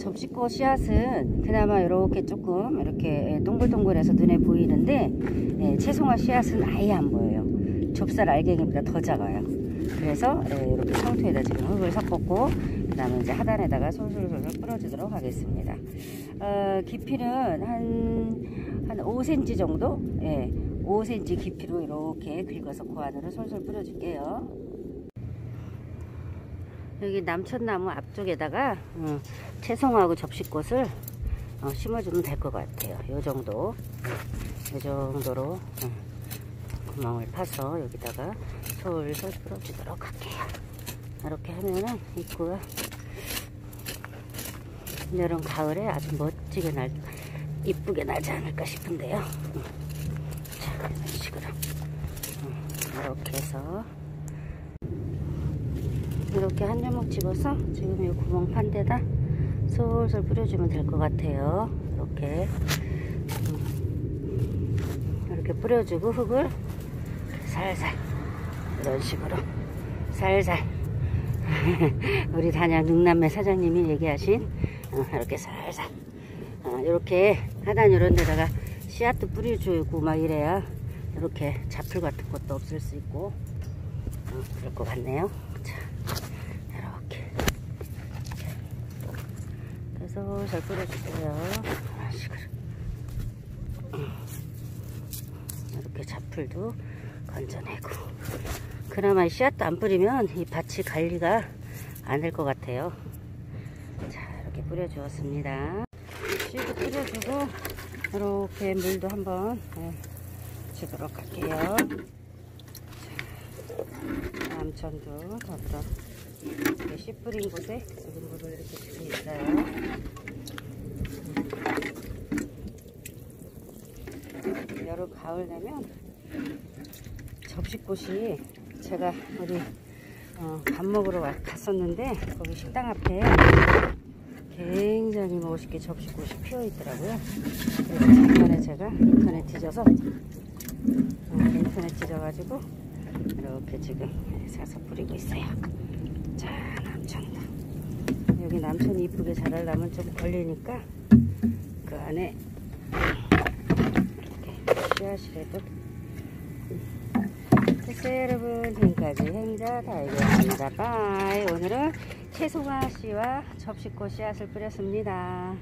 접시꽃 씨앗은 그나마 이렇게 조금 이렇게 동글동글해서 눈에 보이는데 예, 채송화 씨앗은 아예 안 보여요. 좁쌀 알갱이보다 더 작아요. 그래서 예, 이렇게 청토에다 지금 흙을 섞었고 그 다음에 이제 하단에다가 솔솔솔솔 뿌려주도록 하겠습니다. 어, 깊이는 한, 한 5cm 정도? 예, 5cm 깊이로 이렇게 긁어서 그 안으로 솔솔 뿌려줄게요. 여기 남천나무 앞쪽에다가 어, 채송하고 접시꽃을 어, 심어주면 될 것 같아요. 요 정도, 요 정도로 어, 구멍을 파서 여기다가 솔솔 뿌려주도록 할게요. 이렇게 하면은 입구가 여름 가을에 아주 멋지게 날 이쁘게 나지 않을까 싶은데요. 음. 자 이런 식으로 음, 이렇게 해서 이렇게 한 주먹 집어서 지금 이 구멍 판 데다 솔솔 뿌려주면 될 것 같아요. 이렇게. 음, 이렇게 뿌려주고 흙을 살살 이런 식으로 살살. 우리 단양 능남매 사장님이 얘기하신 어, 이렇게 살살. 어, 이렇게 하단 이런 데다가 씨앗도 뿌려주고 막 이래야 이렇게 잡풀 같은 것도 없을 수 있고 어, 그럴 것 같네요. 자 이렇게 그래서 잘 식으로 이렇게 잡풀도 건져내고. 그나마 씨앗도 안 뿌리면 이 밭이 관리가 안 될 것 같아요. 자 이렇게 뿌려주었습니다. 씨도 뿌려주고 이렇게 물도 한번 네, 주도록 할게요. 자, 남천도 더불어 씨 뿌린 곳에 지금 물을 이렇게 주고 있어요 여름 가을 되면 접시꽃이 제가 우리 어, 밥 먹으러 갔었는데 거기 식당 앞에 굉장히 멋있게 접시꽃이 피어 있더라고요. 그래서 작년에 제가 인터넷 뒤져서 어, 인터넷 뒤져가지고 이렇게 지금 사서 뿌리고 있어요. 자 남천도 여기 남천이 이쁘게 자라려면 좀 걸리니까 그 안에 이렇게 씨앗이라도 됐어요 여러분. 지금까지 행자 다이겠습니다. 바이. 오늘은 채송화 씨와 접시꽃 씨앗을 뿌렸습니다